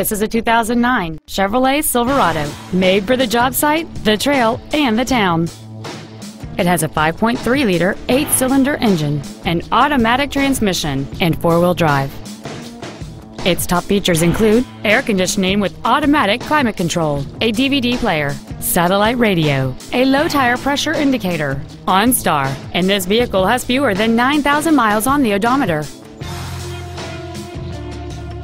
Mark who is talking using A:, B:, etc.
A: This is a 2009 Chevrolet Silverado, made for the job site, the trail, and the town. It has a 5.3-liter, eight-cylinder engine, an automatic transmission, and four-wheel drive. Its top features include air conditioning with automatic climate control, a DVD player, satellite radio, a low tire pressure indicator, OnStar, and this vehicle has fewer than 9,000 miles on the odometer.